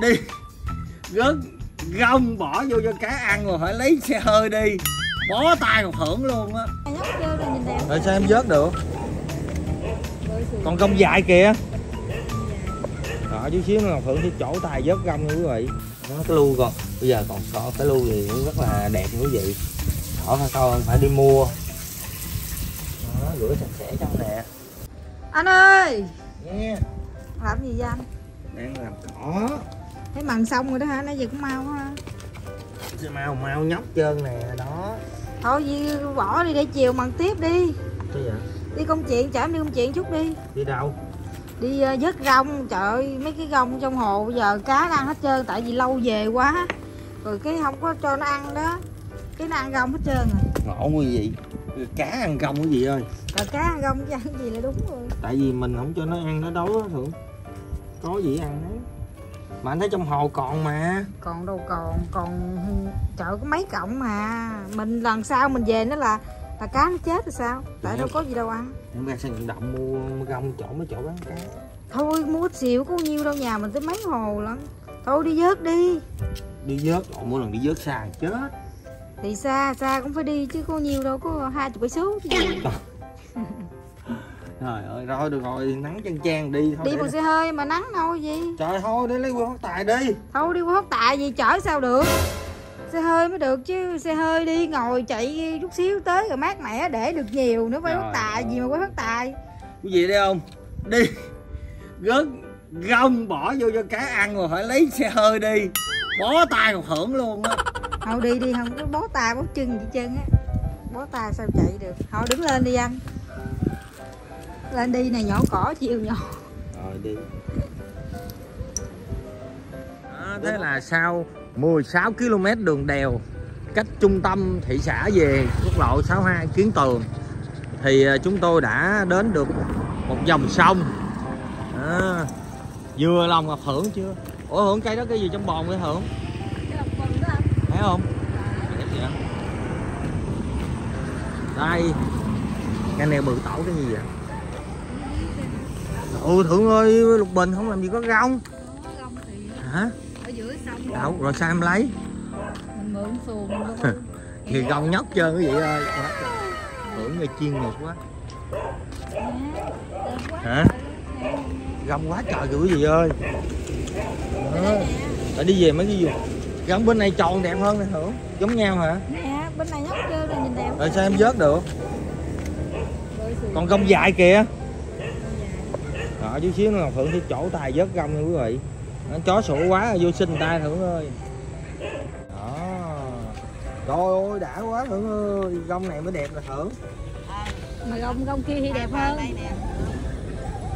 đi. Gớt gông bỏ vô cho cá ăn rồi phải lấy xe hơi đi. Bó tay còn hưởng luôn á. Rồi sao em vớt được? Còn gông dài kìa. Đó chút xíu nữa Phượng sẽ chỗ tay vớt gông nha quý vị. Nó cái lu còn bây giờ còn sọ cái lu thì cũng rất là đẹp quý vị. Khỏi phải coi phải đi mua. Đó, rửa sạch sẽ trong nè. Anh ơi! Nghe. Làm gì vậy anh? Đang làm cỏ thấy mần xong rồi đó hả? Nãy giờ cũng mau quá ha. Mau mau nhóc trơn nè đó. Thôi gì bỏ đi để chiều mần tiếp đi. Cái vậy đi công chuyện chở em đi công chuyện chút đi. Đi đâu? Đi uh, vớt rong trời ơi mấy cái rong trong hồ bây giờ cá nó ăn hết trơn tại vì lâu về quá. Rồi cái không có cho nó ăn đó. Cái nó ăn rong hết trơn rồi. Ngộ quý vị cá ăn công cái gì ơi? Rồi cá ăn rong chứ ăn gì là đúng rồi. Tại vì mình không cho nó ăn nó đói á thượng. Có gì ăn đấy mà anh thấy trong hồ còn mà. Còn đâu còn còn chợ có mấy cộng mà. Mình lần sau mình về nó là là cá nó chết rồi sao? Tại đâu có gì đâu ăn. em ra vận động mua gông chỗ mấy chỗ bán cá. Thôi mua ít xịu có nhiêu đâu nhà mình tới mấy hồ lắm. Thôi đi vớt đi. Đi vớt Ồ, mỗi lần đi vớt xa chết. Thì xa xa cũng phải đi chứ có nhiêu đâu có hai chục cây số. trời ơi rồi được rồi nắng chân trang đi thôi đi bằng xe hơi mà nắng thôi gì? Trời thôi để lấy quân phát tài đi. Thôi đi qua hốc tại gì chở sao được? Xe hơi mới được chứ xe hơi đi ngồi chạy chút xíu tới rồi mát mẻ để được nhiều nữa Trời hốc tài gì mà quay hốc tài quý vị đây không? Đi. Gớt gông bỏ vô cho cá ăn rồi phải lấy xe hơi đi. Bó tay còn hưởng luôn á. Thôi đi đi không có bó tay bó chân gì chân á. Bó tay sao chạy được? Thôi đứng lên đi anh lên đi này nhỏ cỏ chiều nhỏ. Rồi đi. Đó, thế là sau 16 km đường đèo cách trung tâm thị xã về quốc lộ 62 Kiến Tường thì à, chúng tôi đã đến được một dòng sông. À, vừa lòng ngọc hưởng chưa? Ủa hưởng cây đó cái gì trong bồn vậy hưởng? Thấy không? Vậy. Đây. Cây này bự tẩu cái gì vậy ừ thượng ơi lục bình không làm gì có rong hả? Ở giữa sông. Đâu rồi sao em lấy? Mình mượn xuồng thì gông nhóc trơn quý vị ơi? Hưởng người chuyên nghiệp quá. Hả? Gông quá trời kìa quý vị ơi. Đó. Tại đi về mấy cái gì gông bên này tròn đẹp hơn nè hưởng giống nhau hả? Nè bên này nhóc chơi rồi nhìn đẹp. Rồi sao em vớt được? Rồi còn gông dài kìa đó chút xíu Ngọc Phượng sẽ chỗ tài vớt gông nha quý vị. Nó chó sủa quá vô sinh tay Thượng ơi. Đó. Trời ơi đã quá Thượng ơi gông này mới đẹp là Thượng. Mà gông gông kia thì đẹp hơn.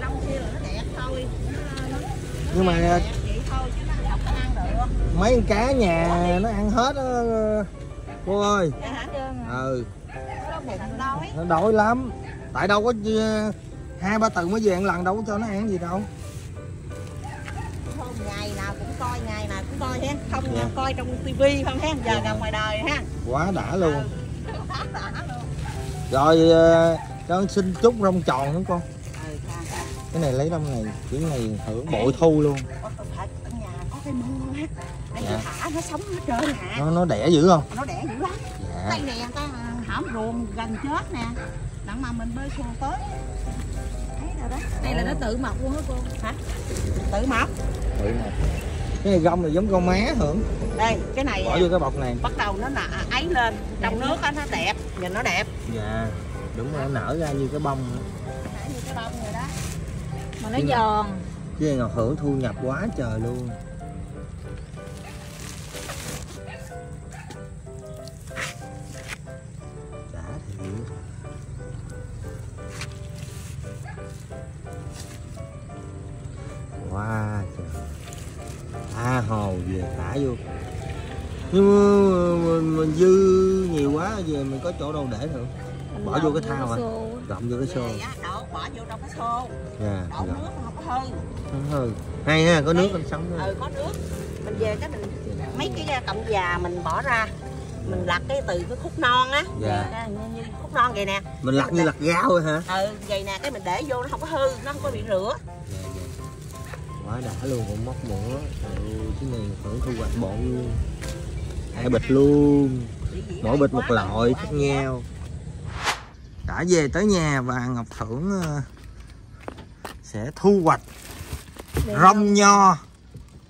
Long kia là nó đẹp thôi. Nó- nó- nhưng mà đẹp vậy thôi chứ nó không có ăn được. mấy con cá nhà nó ăn hết á cô ơi. Hả? ừ. Nó bụng đói. Nó đói lắm. Tại đâu có ờ, hai ba tuần mới về ăn lần đâu có cho nó ăn gì đâu. Không ngày nào cũng coi ngày nào cũng coi ha Không Dạ. coi trong tivi không ha Giờ ra ngoài đời ha. Quá đã luôn Ừ. Đã luôn. Rồi ờ, cho xin chút rong tròn nữa con Ừ, ca, ca. cái này lấy rong này? Kiểu này hưởng bội thu luôn. Cái mưa á? Dạ. thả nó sống hết trơn hả? Nó nó đẻ dữ không? Nó đẻ dữ lắm. Dạ. Đây nè ta hãm ruộng gần chết nè. Đặng mà mình bơi xuồng tới đó. Này là nó tự mọc luôn hả cô. Hả? Tự mọc. Ừ. cái này rong này giống con má hưởng. Đây cái này bỏ vô cái bọc này. bắt đầu nó nạ ấy lên. Trong nước á nó đẹp. Nhìn nó đẹp. Dạ đúng rồi nở ra như cái bông nãy như cái bông rồi đó. Mà nó giòn. Cái này ngọc hưởng thu nhập quá trời luôn thả vô. Nhưng mà mình, mình dư nhiều quá về mình có chỗ đâu để nữa bỏ vô cái thao hả gặm vô cái xô. Đổ bỏ vô trong cái xô. Dạ đổ gặm nước không có hư. Không hay ha có nước anh sống nữa ừ có nước. Mình về cái mình mấy cái cọng già mình bỏ ra. Mình lặt cái từ cái khúc non á. Dạ. Như, như khúc non vậy nè. Mình lặt như lặt thôi hả? Ừ vậy nè cái mình để vô nó không có hư nó không có bị rửa. dạ dạ quá đã luôn cũng móc mỡ cái này hưởng thu hoạch bộ hai bịch luôn. Mỗi bịch một loại khác nhau. Đã về tới nhà và ngọc thưởng ờ, sẽ thu hoạch rong nho.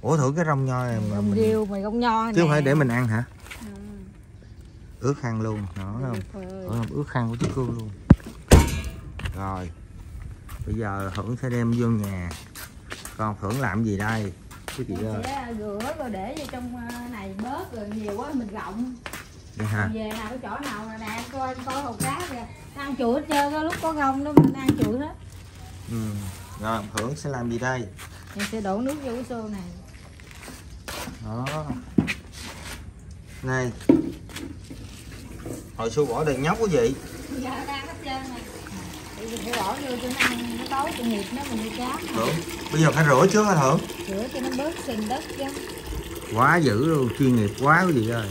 Ủa thử cái rong nho này mà mình riêu mày rong nho chứ không phải để mình ăn hả? Ừ. ướt khăn luôn đó không? ướt khăn của chiếc cương luôn. Rồi bây giờ hưởng sẽ đem vô nhà con hưởng làm gì đây? Cái chị ơi rửa rồi để vô trong ờ, này bớt rồi nhiều quá mình rộng ha về nào cái chỗ nào nè nè coi coi hồ cá kìa. Ăn chuỗi hết trơn lúc có gông đó mình ăn chuỗi hết. Ừ. rồi hưởng sẽ làm gì đây? Mình sẽ đổ nước vô cái xô này. Đó. Này. Hồi xưa bỏ đèn nhóc quý vị nó đang hết trơn này mình phải bỏ vô cho nó ăn nó tối nghiệp nó mình đi cá bây giờ phải rửa trước hả? Hưởng rửa cho nó bớt sình đất chứ. Quá dữ luôn chuyên nghiệp quá quý vị ơi.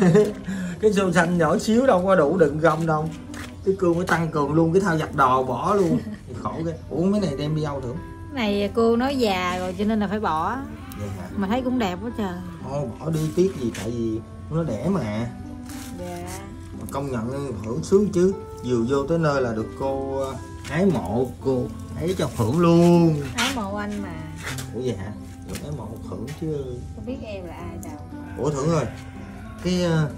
Cái xô xanh nhỏ xíu đâu có đủ đựng gông đâu. Cái cương mới tăng cường luôn cái thao giặt đồ bỏ luôn. Khổ cái ủa mấy này đem đi đâu thưởng cái này cô nói già rồi cho nên là phải bỏ. Mà thấy cũng đẹp quá trời. Thôi bỏ đi tiếc gì tại vì nó đẻ mà. Dạ. Mà công nhận hưởng sướng chứ vừa vô tới nơi là được cô ờ, ái mộ cô ấy cho hưởng luôn. Ái mộ anh mà. Ủa vậy hả? Được ái mộ hưởng chứ. Không biết em là ai đâu. Ủa thưởng ơi cái ờ,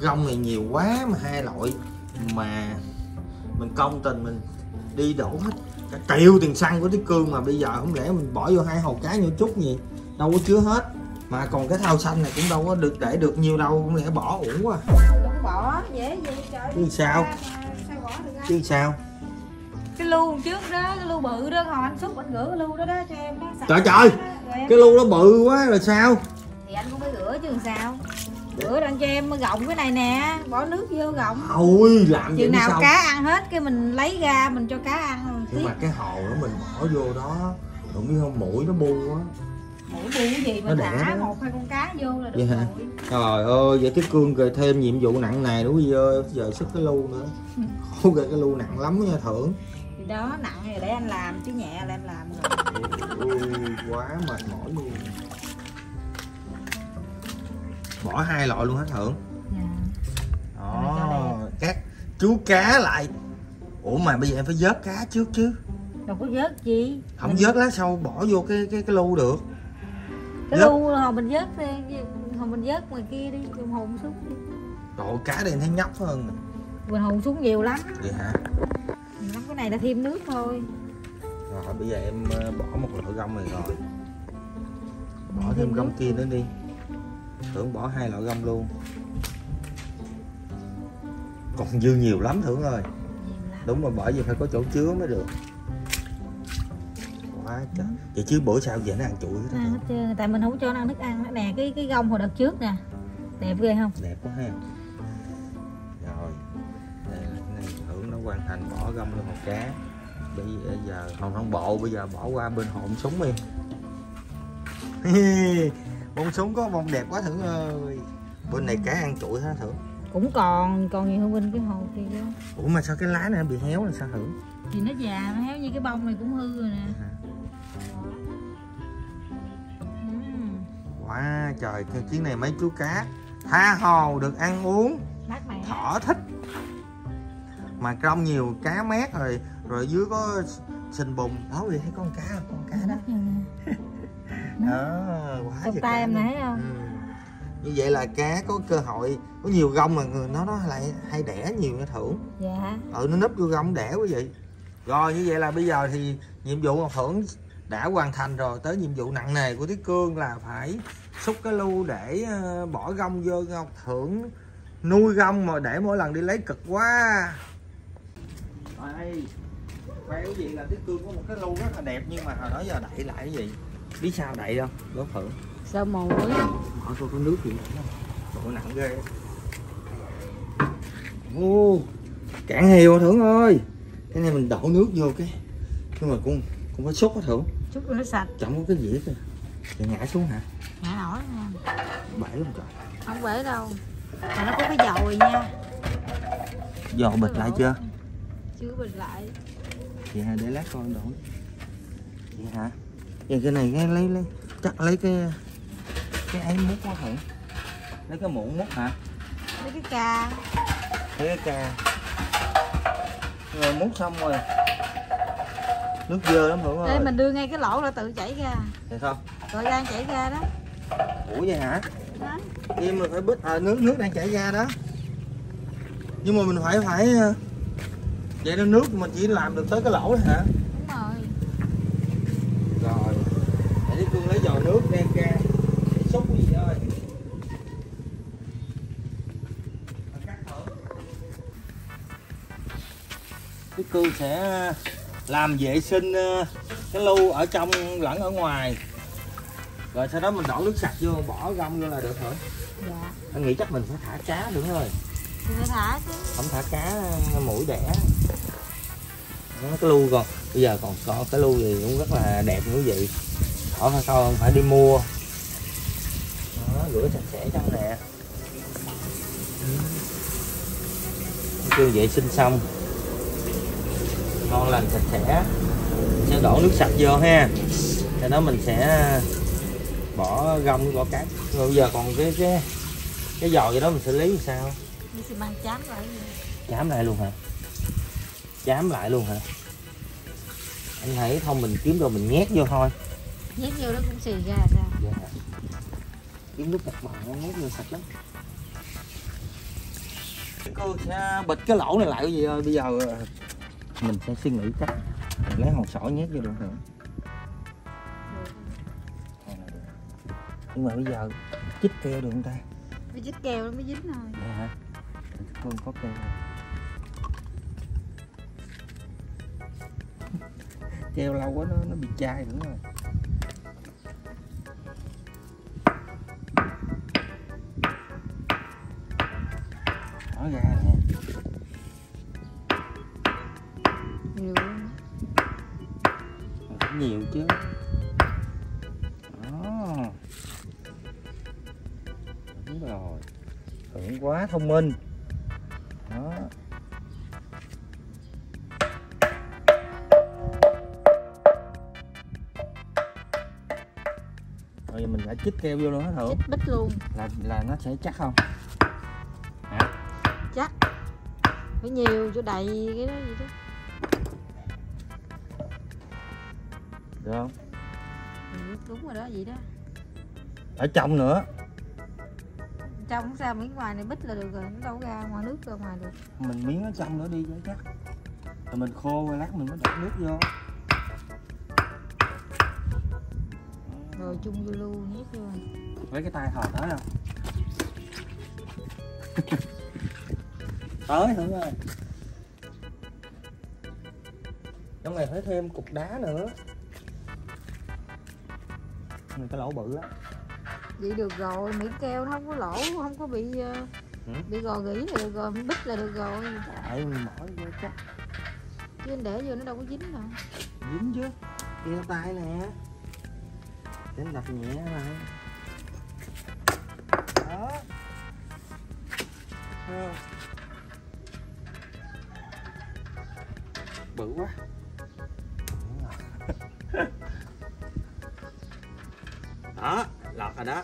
gông này nhiều quá mà hai loại mà mình công tình mình đi đổ hết cả triệu tiền xăng của cái cương mà bây giờ không lẽ mình bỏ vô hai hồ cá nhiều chút gì đâu có chứa hết. Mà còn cái thau xanh này cũng đâu có được để được nhiều đâu không lẽ bỏ uổng quá. Đừng bỏ. Dễ vậy trời. Sao? Chứ sao? Cái lu trước đó cái lu bự đó hồi anh xúc anh rửa cái lu đó đó cho em đó Trời trời! cái lu nó bự quá rồi sao? Thì anh cũng phải rửa chứ làm sao? Rửa anh cho em gọng cái này nè bỏ nước vô gọng. Ôi làm chừng nào sao cá ăn hết cái mình lấy ra mình cho cá ăn nhưng tiếp. mà cái hồ đó mình bỏ vô đó không biết không mũi nó bu quá bu cái gì đẻ thả một hai con cá vô là được hả? rồi. Trời ơi vậy cái cương kề thêm nhiệm vụ nặng nữa bây giờ giờ sức cái lu nữa. Khổ kìa cái lu nặng lắm nha thưởng. Thì đó nặng thì để anh làm chứ nhẹ là em làm rồi. Ôi quá mệt mỏi luôn. Bỏ hai loại luôn hết thưởng? Dạ. đó các chú cá lại. Ủa mà bây giờ em phải vớt cá trước chứ? Đâu có vớt gì không Mình- vớt lá sau bỏ vô cái cái cái lu được cái vớt. lu hồi mình vớt đi hồi mình vớt ngoài kia đi dùng hồn xuống đi. Trời cá đây thấy nhóc hơn mình hồn xuống nhiều lắm. Vậy hả? Nhiều lắm cái này là thêm nước thôi. Rồi bây giờ em ờ, bỏ một loại gông này rồi. Bỏ thêm gông kia nữa đi. Thưởng bỏ hai loại gông luôn. Còn dư nhiều lắm thưởng ơi. Đúng rồi bởi vì phải có chỗ chứa mới được quá trời. Vậy chứ bữa sau về nó ăn chuỗi ăn đó hết trơn tại mình không cho nó ăn thức ăn nè cái cái gông hồi đợt trước nè. Đẹp ghê không? Đẹp quá ha. Rồi đây này hưởng nó hoàn thành bỏ gông lên hồ cá. Bây giờ hồng không bộ bây giờ bỏ qua bên hộn súng đi. Bông súng có bông đẹp quá thưởng ơi. Bên này cá ăn chuỗi hả thưởng. Cũng còn còn nhiều hơn bên cái hồ kia ủa mà sao cái lá này nó bị héo là sao thưởng? Thì nó già nó héo như cái bông này cũng hư rồi nè. Ừm, Wow, trời, cái chuyến này mấy chú cá tha hồ được ăn uống, mát mẻ thỏ thích. Mà trong nhiều cá mét rồi, rồi dưới có sình bùn. Đó vậy thấy con cá? Con cá đó. Đó, quá trời tay em thấy không Ừ. Như vậy là cá có cơ hội, có nhiều gông mà người nó nó lại hay đẻ nhiều nha thưởng. dạ Ừ, nó núp vô gông đẻ quý vị. Rồi như vậy là bây giờ thì nhiệm vụ Ngọc Thưởng đã hoàn thành rồi tới nhiệm vụ nặng nề của Tiết Cương là phải xúc cái lu để ờ, bỏ gông vô Ngọc Thưởng nuôi gông mà để mỗi lần đi lấy cực quá. Đây khoe cái gì là Tiết Cương có một cái lu rất là đẹp nhưng mà hồi đó giờ đậy lại cái gì? Biết sao đậy không đố thử sao mùi mở coi có nước gì nữa Trời nặng ghê. Ô cạn heo thưởng ơi. Cái này mình đổ nước vô cái. Nhưng mà cũng cũng phải xúc á thưởng chút nữa nó sạch. Chẳng có cái dĩa kìa Thì ngã xuống hả? Ngã nổi nha. Bể luôn trời. Không bể đâu. Mà nó có cái dầu rồi nha. Dò bịch lại chưa? Chưa bịch lại. Vậy hả để lát coi đổ vậy hả? Vậy cái này cái lấy lấy chắc lấy cái cái ấy mút quá hả? Lấy cái muỗng mút hả? Mấy cái ca lấy cái ca rồi mút xong rồi nước dơ lắm hưởng ơi mình đưa ngay cái lỗ là tự chảy ra. Thì sao? Rồi đang chảy ra đó. Ủa vậy hả? Đó. Im là phải bít à, nước nước đang chảy ra đó. Nhưng mà mình phải phải ờ, vậy nên nước mình chỉ làm được tới cái lỗ thôi hả? Đúng rồi. Rồi. Để đi cương lấy giò nước đem ra. Để xúc cái gì ơi cái cương sẽ làm vệ sinh ờ, cái lu ở trong lẫn ở ngoài. Rồi sau đó mình đổ nước sạch vô bỏ gông vô là được hả? Dạ. Anh nghĩ chắc mình phải thả cá nữa rồi phải thả chứ. Không thả cá ờ, mũi đẻ. Nó cái lu còn bây giờ còn có cái lu gì cũng rất là đẹp quý vị khỏi phải không phải đi mua. Đó, rửa sạch sẽ trong nè. Kêu vệ sinh xong ngon lành sạch sẽ sẽ đổ nước sạch vô ha. Sau đó mình sẽ bỏ gông bỏ cát. Rồi bây giờ còn cái cái cái giò gì đó mình xử lý làm sao? Đi xi măng chám lại chám lại luôn hả? Chám lại luôn hả? Anh thấy không mình kiếm đồ mình nhét vô thôi. Nhét vô đó cũng xì ra ra. Dạ. kiếm nước bọt nó nhét vô sạch lắm. Cô sẽ bịt cái lỗ này lại cái gì ơi? Bây giờ mình sẽ suy nghĩ cách mình lấy hòn sỏi nhét vô được hả? Nhưng mà bây giờ chích keo được không ta? Mới chích keo nó mới dính thôi. Dạ hả? Phương có keo rồi. keo lâu quá nó nó bị chai nữa rồi chứ. Đó. Đúng rồi. Hưởng quá thông minh. Đó. Rồi giờ mình phải chích keo vô luôn hết hả chích bít luôn. Là là nó sẽ chắc không? Chắc. Phải nhiều cho đầy cái đó gì đó được không? Ừ, đúng rồi đó vậy đó. Ở trong nữa. Trong sao miếng ngoài này bít là được rồi nó đâu ra ngoài nước ra ngoài được. Mình miếng ở trong nữa đi cho chắc. Rồi mình khô rồi lát mình mới đổ nước vô. Rồi chung vô luôn nhét vô. Với cái tay thò tới không tới thử ơi trong này phải thêm cục đá nữa mình cái lỗ bự á. Vậy được rồi miếng keo nó không có lỗ không có bị ờ, Ừ. bị gò gỉ là được rồi bít là được rồi. Tại mình mỏi vô chắc. Chứ anh để vô nó đâu có dính đâu dính chứ keo tay nè. Để anh đập nhẹ lại. Đó. Thấy không? bự quá đó lọt rồi đó.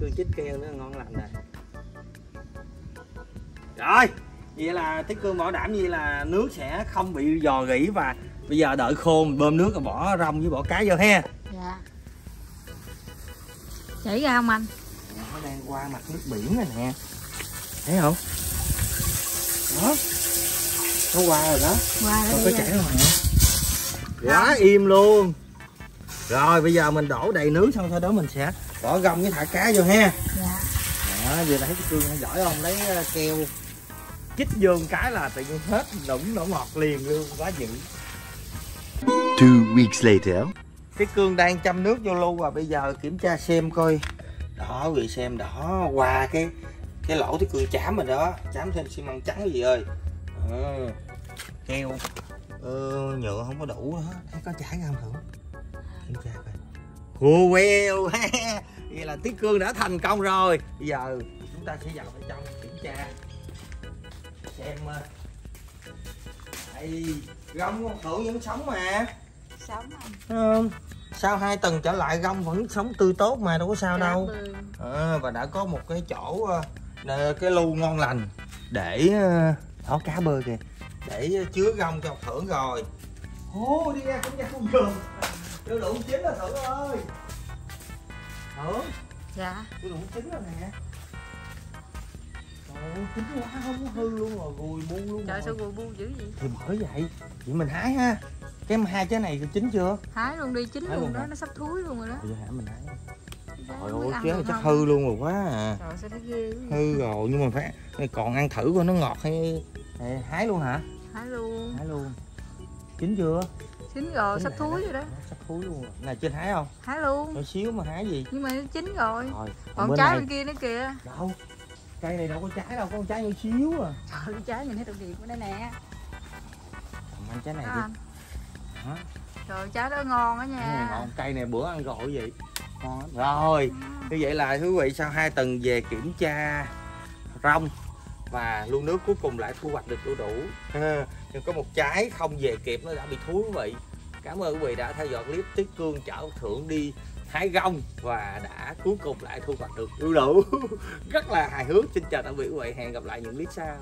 Cương chích keo nữa ngon lành rồi rồi vậy là tiết cương bảo đảm vậy là nước sẽ không bị dò gỉ và bây giờ đợi khô mình bơm nước rồi bỏ rong với bỏ cá vô ha. Dạ. Chảy ra không anh? Nó đang qua mặt nước biển này nè. Thấy không? Đó. Nó qua rồi đó. Qua đó có chảy ra ngoài không quá im luôn rồi bây giờ mình đổ đầy nước xong sau đó mình sẽ bỏ gông với thả cá vô ha. Dạ. Đó giờ thấy cái cương giỏi không? Lấy ờ, keo. Chích vô cái là tự nhiên hết đụng nổ ngọt liền luôn quá dữ. Two weeks later. cái cương đang chăm nước vô lu và bây giờ kiểm tra xem coi. Đó vị xem đó qua cái cái lỗ cái cương chám rồi đó. Chám thêm xi măng trắng gì ơi. Ờ, keo. Ờ, nhựa không có đủ đó. Thấy có chảy ra không? thử Queo vậy là tiết cương đã thành công rồi. Bây giờ chúng ta sẽ vào bên trong kiểm tra. Xem ờ, đây gông con thử vẫn sống mà. Sống anh không sau hai tuần trở lại gông vẫn sống tươi tốt mà đâu có sao Cá đâu. bơi. à, và đã có một cái chỗ ờ, cái lu ngon lành để đó cá bơi kìa để chứa gông cho thưởng rồi. Ô đi ra cũng ra không giường tôi đủ chín rồi thưởng ơi. Thưởng dạ. Tôi đủ chín rồi nè. Trời ơi, chín quá không có hư luôn rồi gùi bu luôn trời rồi. sao gùi bu dữ vậy? Thì bởi vậy vậy mình hái ha. Cái hai trái này chín chưa? Hái luôn đi chín Hái luôn luôn đó nó sắp thúi luôn rồi đó. Giờ hả mình hái. Trời trời ơi chứ chắc không? hư luôn rồi quá à. Trời sao thấy ghê quá vậy? hư rồi nhưng mà phải còn ăn thử coi nó ngọt hay, hay hái luôn hả? Hái luôn. Hái luôn. Chín chưa chín rồi Chín sắp thúi rồi đó. Sắp thúi luôn rồi. Này trên hái không? Hái luôn. Nhỏ xíu mà hái gì? Nhưng mà nó chín rồi. Rồi còn trái này bên kia nữa kìa. Đâu? Cây này đâu có trái đâu có con trái nhỏ xíu à. Trời trái nhìn thấy tội nghiệp của đây nè. Cầm ăn trái này Thấy đi? Hả? trời trái đó ngon á nha. Ngon cây này bữa ăn rồi vậy. Ngon lắm. rồi như vậy là quý vị sau hai tuần về kiểm tra rong và luôn nước cuối cùng lại thu hoạch được đủ đủ nhưng có một trái không về kịp, nó đã bị thúi quý vị. Cảm ơn quý vị đã theo dõi clip tiết cương chở thưởng đi hái gông và đã cuối cùng lại thu hoạch được đủ đủ rất là hài hước. Xin chào tạm biệt quý vị. Hẹn gặp lại những clip sau.